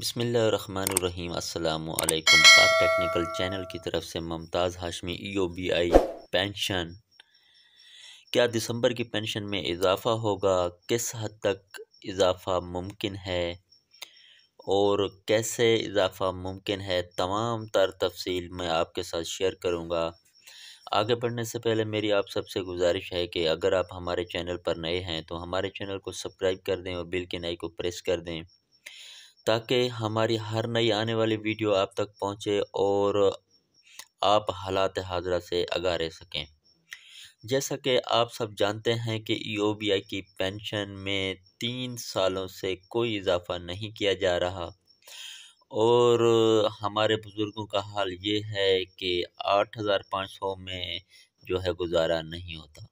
बसमीम अल्लाम पाक technical channel की तरफ़ से Mumtaz Hashmi E O B I pension. क्या दिसंबर की पेंशन में इजाफ़ा होगा? किस हद तक इजाफ़ा मुमकिन है? और कैसे इजाफ़ा मुमकिन है? तमाम तर तफसील मैं आपके साथ शेयर करूँगा। आगे बढ़ने से पहले मेरी आप सबसे गुजारिश है कि अगर आप हमारे चैनल पर नए हैं तो हमारे चैनल को सब्सक्राइब कर दें और बिल के नई को प्रेस कर दें। ताकि हमारी हर नई आने वाली वीडियो आप तक पहुँचे और आप हालात हाजरा से आगा रह सकें। जैसा कि आप सब जानते हैं कि ईओबीआई की पेंशन में तीन सालों से कोई इजाफ़ा नहीं किया जा रहा। और हमारे बुज़ुर्गों का हाल ये है कि आठ हज़ार पाँच सौ में जो है गुजारा नहीं होता।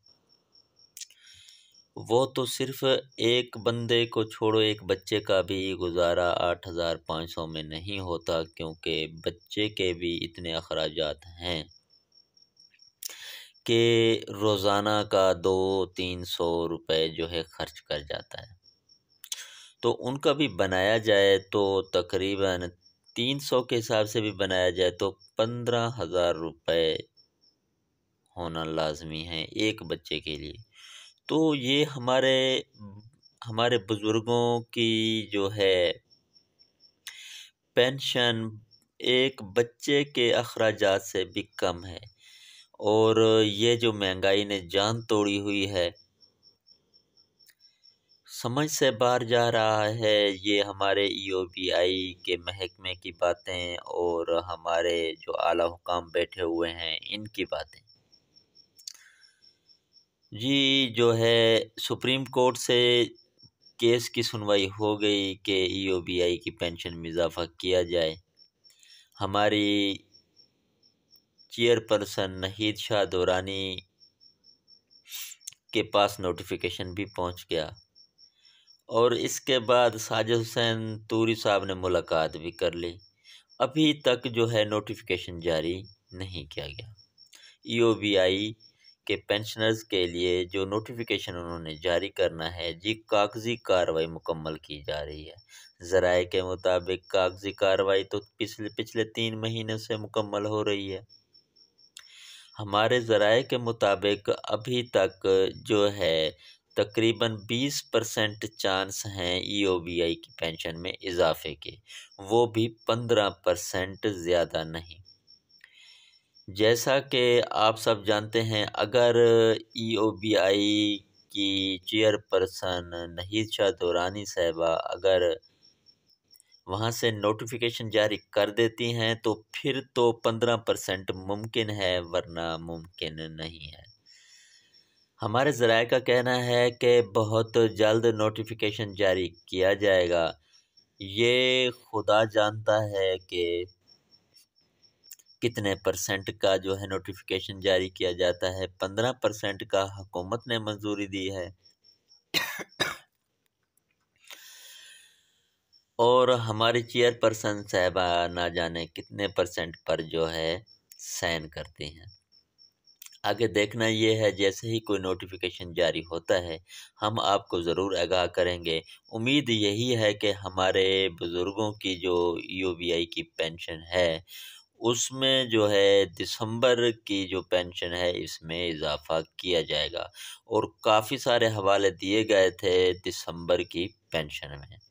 वो तो सिर्फ़ एक बंदे को छोड़ो, एक बच्चे का भी गुज़ारा आठ हज़ार पाँच सौ में नहीं होता क्योंकि बच्चे के भी इतने अखराज हैं कि रोज़ाना का दो तीन सौ रुपये जो है ख़र्च कर जाता है। तो उनका भी बनाया जाए तो तकरीबन तीन सौ के हिसाब से भी बनाया जाए तो पंद्रह हज़ार रुपये होना लाजमी है एक बच्चे के लिए। तो ये हमारे हमारे बुज़ुर्गों की जो है पेंशन एक बच्चे के अखराज से भी कम है। और ये जो महँगाई ने जान तोड़ी हुई है, समझ से बाहर जा रहा है। ये हमारे ईओबीआई के महकमे की बातें और हमारे जो आला हुकाम बैठे हुए हैं, इनकी बातें। जी, जो है सुप्रीम कोर्ट से केस की सुनवाई हो गई कि ईओबीआई की पेंशन में इजाफ़ा किया जाए। हमारी चेयरपर्सन नहीद शाह दौरानी के पास नोटिफिकेशन भी पहुँच गया। और इसके बाद साजिद हुसैन तूरी साहब ने मुलाकात भी कर ली। अभी तक जो है नोटिफिकेशन जारी नहीं किया गया। ईओबीआई के पेंशनर्स के लिए जो नोटिफिकेशन उन्होंने जारी करना है, जी कागज़ी कार्रवाई मुकम्मल की जा रही है। ज़राए के मुताबिक कागज़ी कार्रवाई तो पिछले पिछले तीन महीने से मुकम्मल हो रही है। हमारे ज़राए के मुताबिक अभी तक जो है, तकरीबन 20 परसेंट चांस हैं ईओबीआई की पेंशन में इजाफे के। वो भी 15 परसेंट ज़्यादा नहीं। जैसा कि आप सब जानते हैं, अगर ईओबीआई की चेयरपर्सन नहीद शाह दौरानी साहबा अगर वहाँ से नोटिफिकेशन जारी कर देती हैं तो फिर तो पंद्रह परसेंट मुमकिन है, वरना मुमकिन नहीं है। हमारे ज़राए का कहना है कि बहुत जल्द नोटिफिकेशन जारी किया जाएगा। ये खुदा जानता है कि कितने परसेंट का जो है नोटिफिकेशन जारी किया जाता है? पंद्रह परसेंट का हुकूमत ने मंजूरी दी है। और हमारी चेयरपर्सन साहबा ना जाने कितने परसेंट पर जो है साइन करती हैं। आगे देखना ये है, जैसे ही कोई नोटिफिकेशन जारी होता है, हम आपको ज़रूर आगाह करेंगे। उम्मीद यही है कि हमारे बुज़ुर्गों की जो यूबीआई की पेंशन है उसमें जो है दिसंबर की जो पेंशन है, इसमें इजाफ़ा किया जाएगा। और काफ़ी सारे हवाले दिए गए थे दिसंबर की पेंशन में।